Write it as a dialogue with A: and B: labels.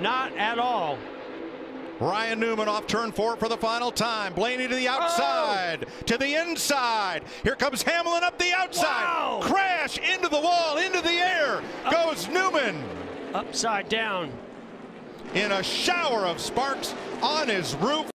A: not at all.
B: Ryan Newman off turn four for the final time. Blaney to the oh! outside, oh. to the inside. Here comes Hamlin up the outside.
A: Wow.
B: Crash into the wall, into the air up. goes Newman.
A: Upside down.
B: In a shower of sparks on his roof.